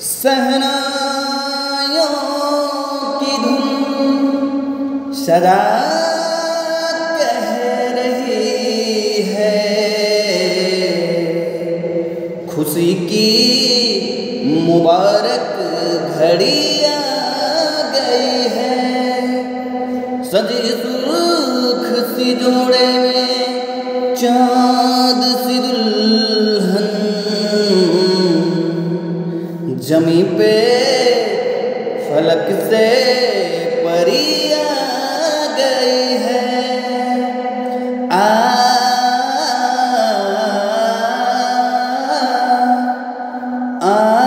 सहनायों की धुन सदा कह रही है। खुशी की मुबारक घड़ी आ गई है। सजी सुर्ख सी जोड़े में चाँद सी दुल्हन जमी पे फलक से परी आ गई है। आ आ, आ